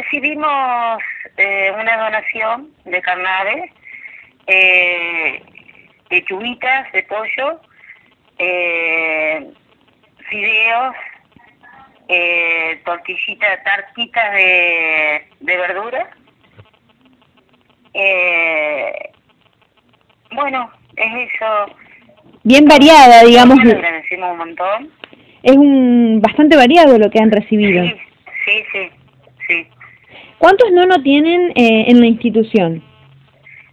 recibimos eh, una donación de carnave, eh, de chubitas de pollo, eh, fideos, eh, tortillitas, tartitas de, de verdura. Eh, bueno, es eso. Bien variada, digamos. Le agradecemos un montón. Es un bastante variado lo que han recibido. Sí, sí, sí. sí. ¿Cuántos nono tienen eh, en la institución?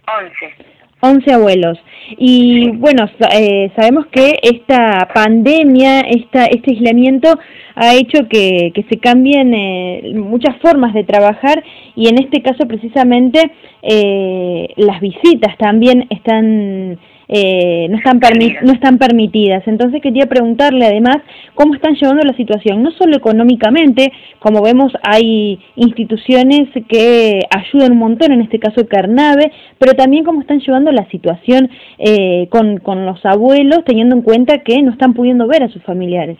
Once. 11 abuelos. Y bueno, eh, sabemos que esta pandemia, esta, este aislamiento ha hecho que, que se cambien eh, muchas formas de trabajar y en este caso precisamente eh, las visitas también están eh, no, están no están permitidas. Entonces quería preguntarle además cómo están llevando la situación, no solo económicamente, como vemos hay instituciones que ayudan un montón, en este caso Carnave, pero también cómo están llevando la situación eh, con, con los abuelos, teniendo en cuenta que no están pudiendo ver a sus familiares.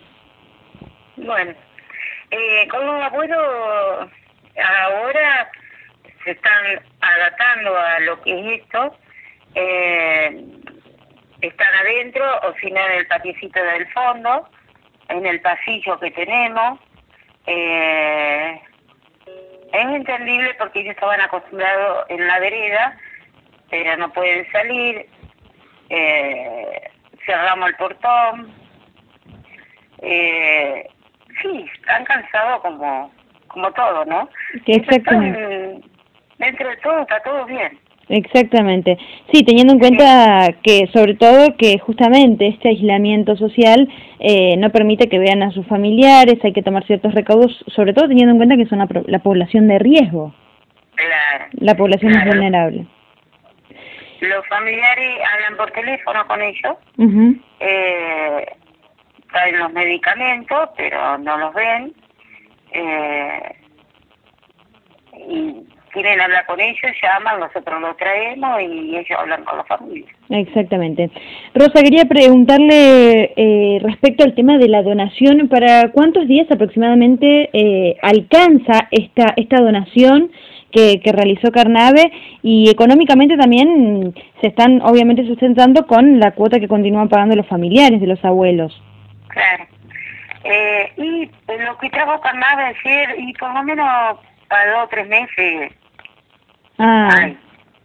Bueno, eh, con los abuelos ahora se están adaptando a lo que es esto. Eh, están adentro o si no en el patiecito del fondo, en el pasillo que tenemos. Eh, es entendible porque ellos estaban acostumbrados en la vereda, pero no pueden salir. Eh, cerramos el portón. Eh, sí, están cansados como como todo, ¿no? Exactamente. Dentro de todo está todo bien. Exactamente. Sí, teniendo en cuenta que, sobre todo, que justamente este aislamiento social eh, no permite que vean a sus familiares, hay que tomar ciertos recaudos, sobre todo teniendo en cuenta que son la, población de riesgo. Claro. La población es vulnerable. Los familiares hablan por teléfono con ellos, eh, traen los medicamentos, pero no los ven. Eh, y quieren hablar con ellos, llaman, nosotros los traemos y ellos hablan con la familia. Exactamente. Rosa, quería preguntarle eh, respecto al tema de la donación, ¿para cuántos días aproximadamente eh, alcanza esta, esta donación que, que realizó Carnave y económicamente también se están obviamente sustentando con la cuota que continúan pagando los familiares de los abuelos? Claro. Eh, y lo que trajo Carnave ayer, y por lo menos para dos o tres meses Ah,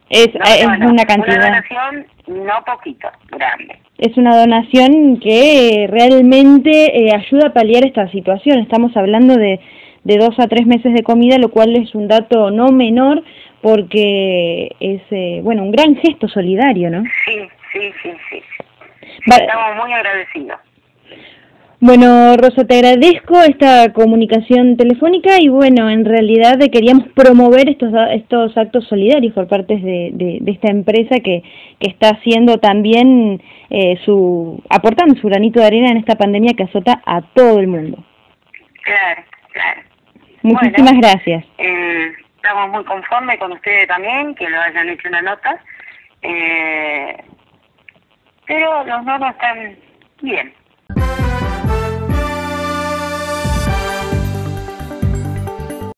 es, es una cantidad. Una donación no poquito, grande. Es una donación que realmente eh, ayuda a paliar esta situación. Estamos hablando de, de dos a tres meses de comida, lo cual es un dato no menor porque es, eh, bueno, un gran gesto solidario, ¿no? Sí, sí, sí, sí. Estamos muy agradecidos. Bueno, Rosa, te agradezco esta comunicación telefónica y bueno, en realidad queríamos promover estos estos actos solidarios por parte de, de, esta empresa que, que está haciendo también eh, su, aportando su granito de arena en esta pandemia que azota a todo el mundo. Claro, claro. Muchísimas gracias. Eh, estamos muy conformes con ustedes también, que lo hayan hecho una nota, eh, pero los no están bien.